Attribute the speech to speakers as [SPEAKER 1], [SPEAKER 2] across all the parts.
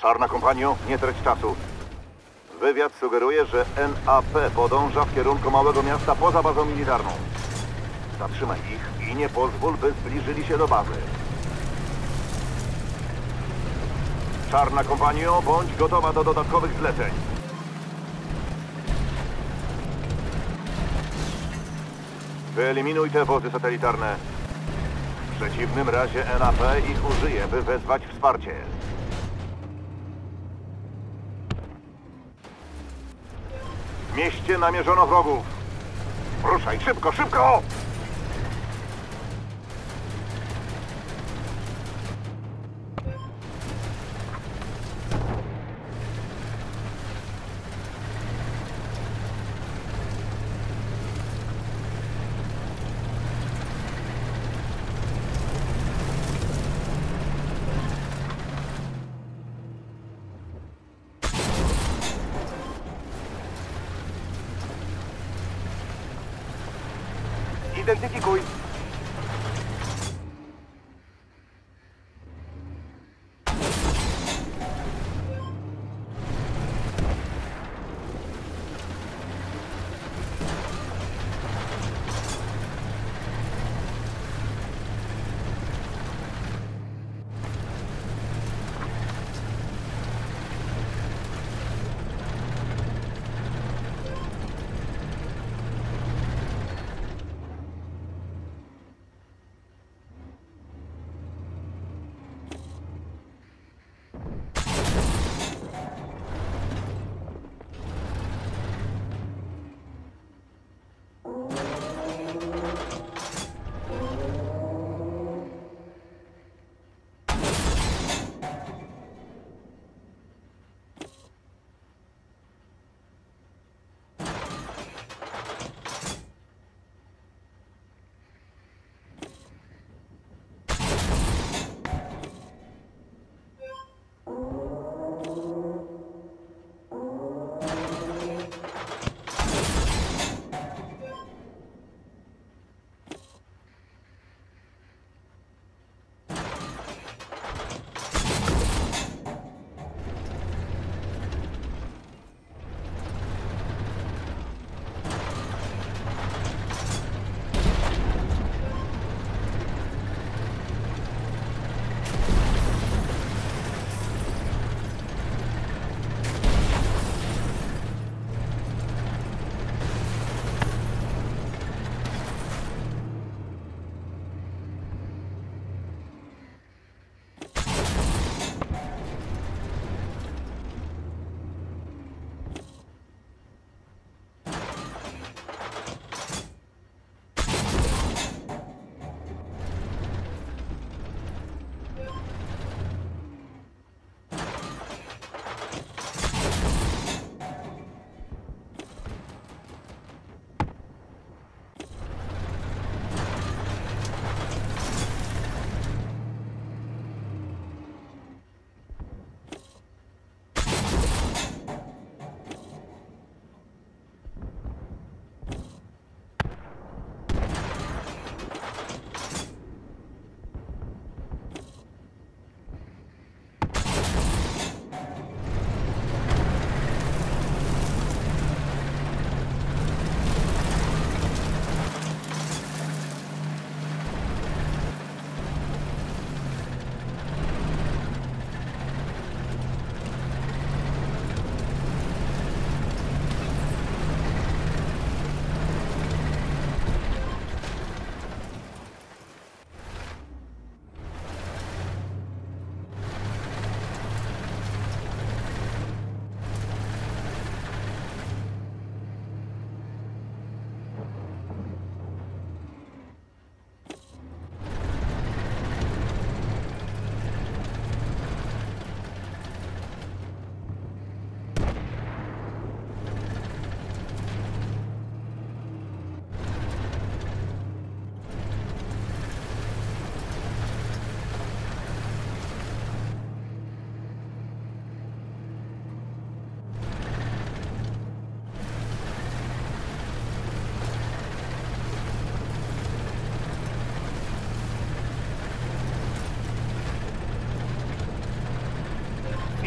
[SPEAKER 1] Czarna kompanio, nie trać czasu. Wywiad sugeruje, że NAP podąża w kierunku małego miasta poza bazą militarną. Zatrzymaj ich i nie pozwól, by zbliżyli się do bazy. Czarna kompanio, bądź gotowa do dodatkowych zleceń. Wyeliminuj te wozy satelitarne. W przeciwnym razie NAP ich użyje, by wezwać wsparcie. W mieście namierzono wrogów. Ruszaj, szybko, szybko! Emergency की कोई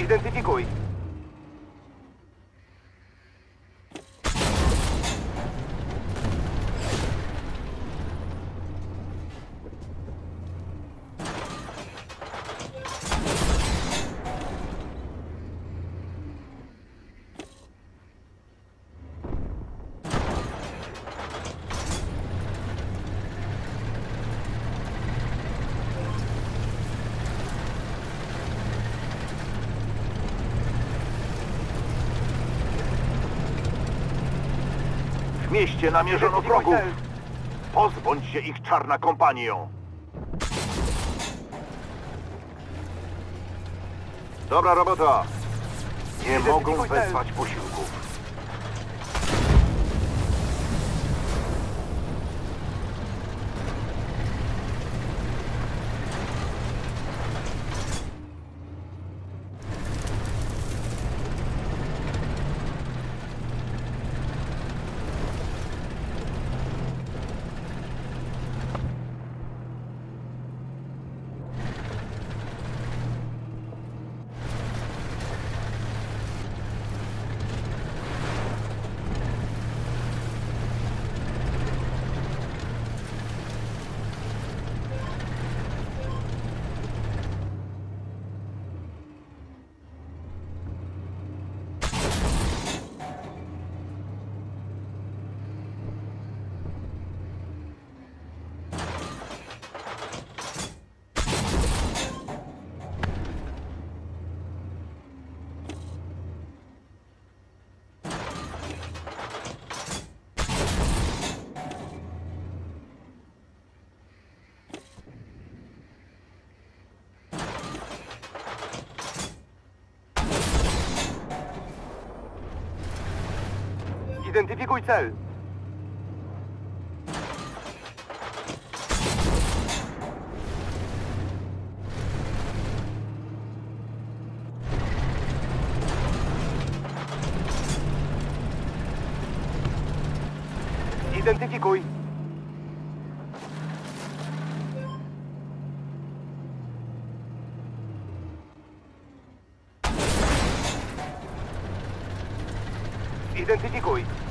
[SPEAKER 1] identificou W mieście namierzono wrogów. Pozbądź się ich czarna kompanią. Dobra robota. Nie mogą wezwać posiłków. Pergunte out. Identificou. Identificou.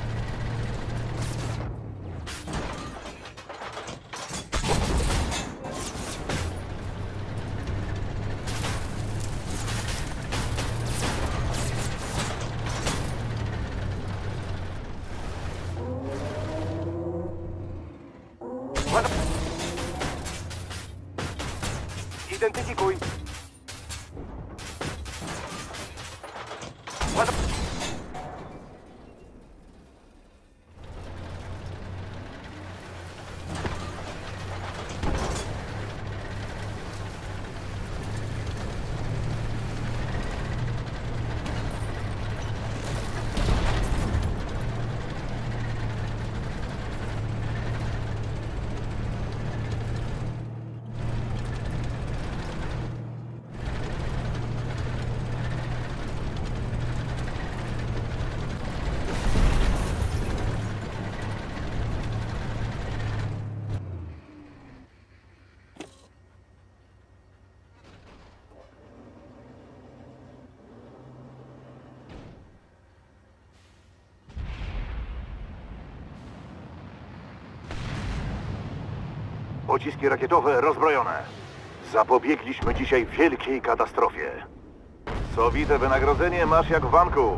[SPEAKER 1] Identifico-i. Pociski rakietowe rozbrojone. Zapobiegliśmy dzisiaj wielkiej katastrofie. Sowite wynagrodzenie masz jak w banku.